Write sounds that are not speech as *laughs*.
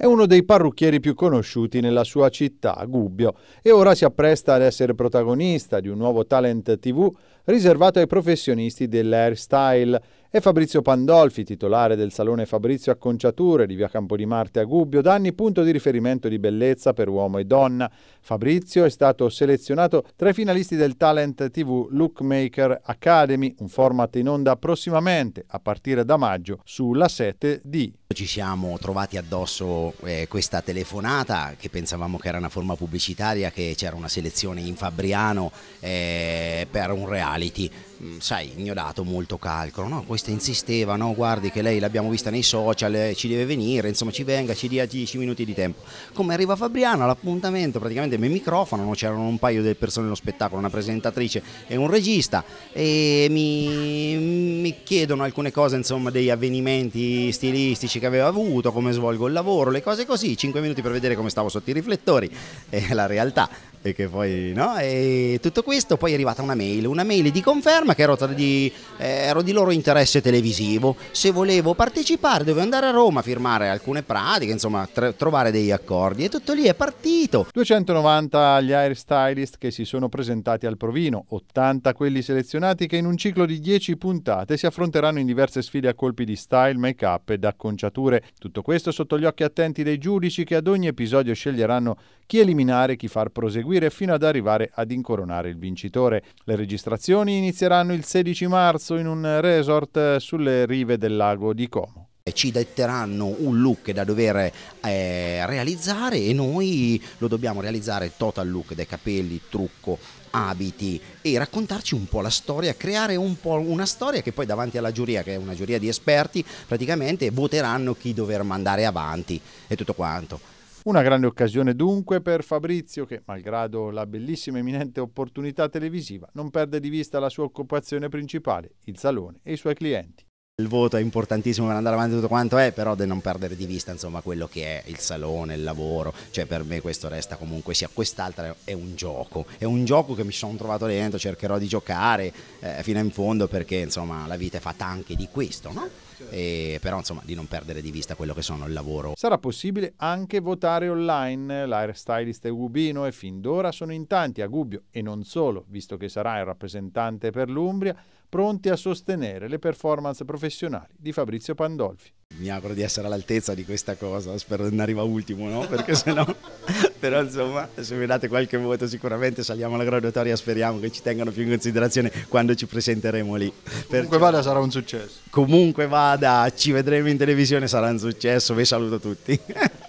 È uno dei parrucchieri più conosciuti nella sua città, Gubbio, e ora si appresta ad essere protagonista di un nuovo talent TV riservato ai professionisti dell'hairstyle è Fabrizio Pandolfi, titolare del Salone Fabrizio Acconciature di via Campolimarte a Gubbio, da anni punto di riferimento di bellezza per uomo e donna. Fabrizio è stato selezionato tra i finalisti del Talent TV Lookmaker Academy, un format in onda prossimamente, a partire da maggio, sulla 7 di ci siamo trovati addosso eh, questa telefonata che pensavamo che era una forma pubblicitaria, che c'era una selezione in Fabriano eh, per un reality. Mm, sai, ignorato molto calcolo, no? Questa insisteva, no? Guardi che lei l'abbiamo vista nei social, eh, ci deve venire, insomma ci venga, ci dia 10 minuti di tempo. Come arriva Fabriano all'appuntamento, praticamente mi microfono, no? c'erano un paio di persone nello spettacolo, una presentatrice e un regista e mi, mi chiedono alcune cose, insomma, degli avvenimenti stilistici che aveva avuto, come svolgo il lavoro, le cose così, 5 minuti per vedere come stavo sotto i riflettori e la realtà e che poi no e tutto questo poi è arrivata una mail una mail di conferma che ero di, eh, ero di loro interesse televisivo. Se volevo partecipare dovevo andare a Roma a firmare alcune pratiche insomma trovare degli accordi. E tutto lì è partito. 290 gli hairstylist che si sono presentati al provino 80 quelli selezionati che in un ciclo di 10 puntate si affronteranno in diverse sfide a colpi di style make up ed acconciature. Tutto questo sotto gli occhi attenti dei giudici che ad ogni episodio sceglieranno chi eliminare chi far proseguire fino ad arrivare ad incoronare il vincitore. Le registrazioni inizieranno il 16 marzo in un resort sulle rive del lago di Como ci detteranno un look da dover eh, realizzare e noi lo dobbiamo realizzare total look dai capelli, trucco, abiti e raccontarci un po' la storia, creare un po' una storia che poi davanti alla giuria, che è una giuria di esperti, praticamente voteranno chi dover mandare avanti e tutto quanto. Una grande occasione dunque per Fabrizio che, malgrado la bellissima e eminente opportunità televisiva, non perde di vista la sua occupazione principale, il salone e i suoi clienti. Il voto è importantissimo per andare avanti tutto quanto è, però di non perdere di vista insomma, quello che è il salone, il lavoro, cioè per me questo resta comunque sia quest'altra è un gioco, è un gioco che mi sono trovato dentro, cercherò di giocare eh, fino in fondo perché insomma la vita è fatta anche di questo, no? E, però insomma di non perdere di vista quello che sono il lavoro. Sarà possibile anche votare online, l'airstylist è Gubino e fin d'ora sono in tanti a Gubbio e non solo, visto che sarà il rappresentante per l'Umbria, pronti a sostenere le performance professionali di Fabrizio Pandolfi. Mi auguro di essere all'altezza di questa cosa, spero di non arriva ultimo, no? Perché se no, *laughs* però insomma, se mi date qualche voto sicuramente saliamo alla graduatoria, speriamo che ci tengano più in considerazione quando ci presenteremo lì. Comunque Perciò, vada sarà un successo. Comunque vada, ci vedremo in televisione, sarà un successo, vi saluto tutti. *laughs*